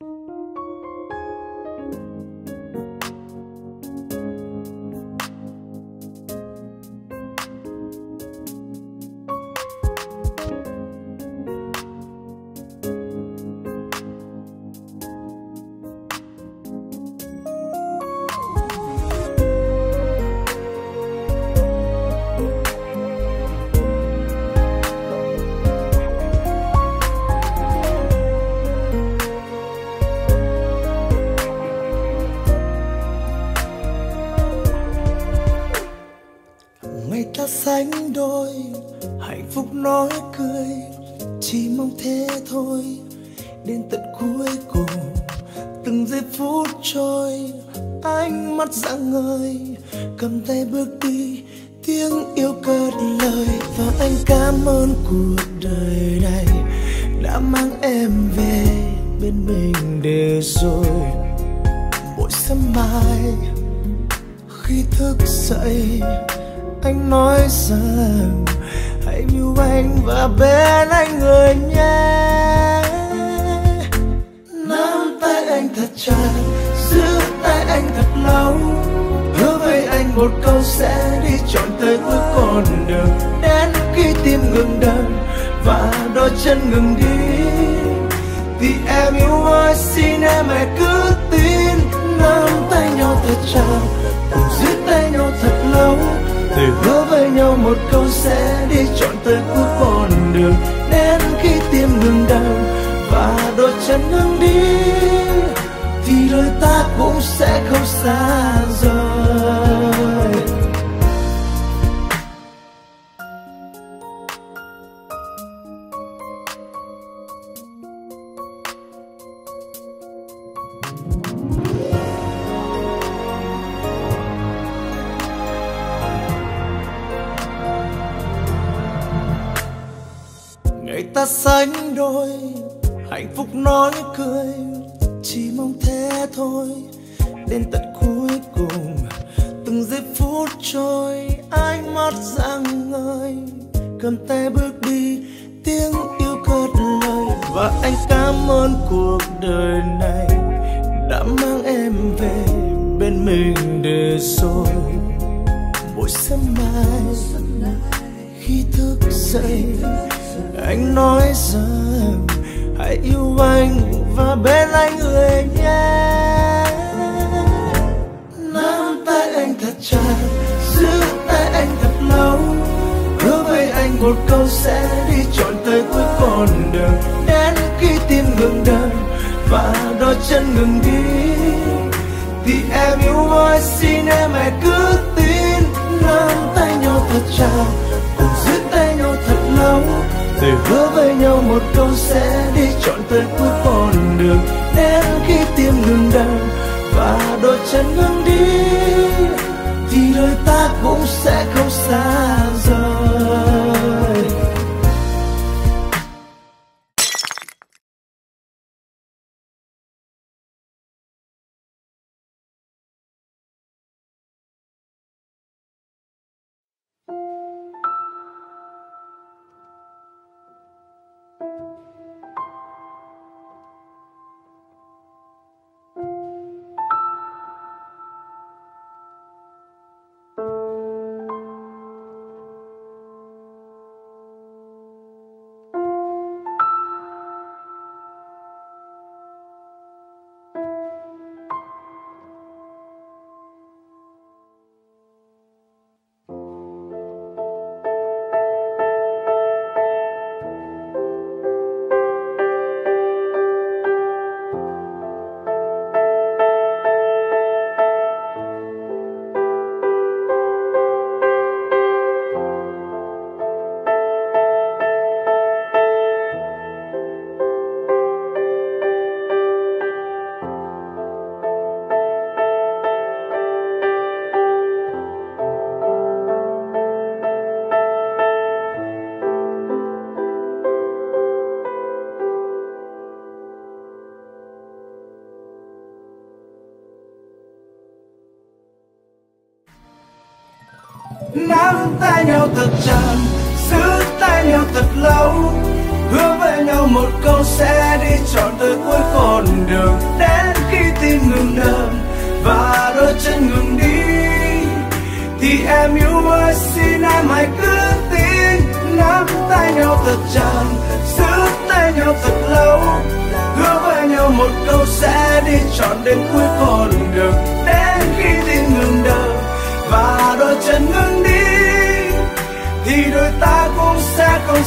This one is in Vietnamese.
ngày ta sánh đôi, hạnh phúc nói cười, chỉ mong thế thôi. Đến tận cuối cùng, từng giây phút trôi, ánh mắt rạng ngời, cầm tay bước đi, tiếng yêu cất lời. Và anh cảm ơn cuộc đời này, đã mang em về bên mình để rồi mỗi sớm mai khi thức dậy anh nói rằng hãy yêu anh và bên anh người nhé. Nắm tay anh thật chặt, giữ tay anh thật lâu. Hứa với anh một câu sẽ đi trọn tới cuối con đường. Đến khi tim ngừng đập và đôi chân ngừng đi, thì em yêu ơi, xin em hãy cứ đi tới cuối con đường, Đến khi tim ngừng đau và đôi chân ngừng đi Thì đôi ta cũng sẽ không xa rời. Ngày ta sánh đôi, hạnh phúc nói cười, chỉ mong thế thôi. Đến tận cuối cùng, từng giây phút trôi, ánh mắt rạng ngời. Cầm tay bước đi, tiếng yêu cất lời. Và anh cảm ơn cuộc đời này, đã mang em về bên mình để rồi. Mỗi sớm mai, khi thức dậy anh nói rằng hãy yêu anh và bên anh người nhé. Nắm tay anh thật chặt, giữ tay anh thật lâu. Hứa với anh một câu sẽ đi trọn tới cuối con đường. Đến khi tim ngừng đập và đôi chân ngừng đi, thì em yêu ơi xin em hãy cứ tin. Hứa với nhau một câu sẽ đi trọn tới cuối con đường. Đến khi tim ngừng đập và đôi chân ngừng đi, Thì đôi ta cũng sẽ không xa rồi nắm tay nhau thật chặt, giữ tay nhau thật lâu, hứa với nhau một câu sẽ đi trọn tới cuối con đường. Đến khi tim ngừng đập và đôi chân ngừng đi, thì em yêu ơi, xin em hãy cứ tin. Nắm tay nhau thật chặt, giữ tay nhau thật lâu, hứa với nhau một câu sẽ đi trọn đến cuối con đường. Đến khi và đôi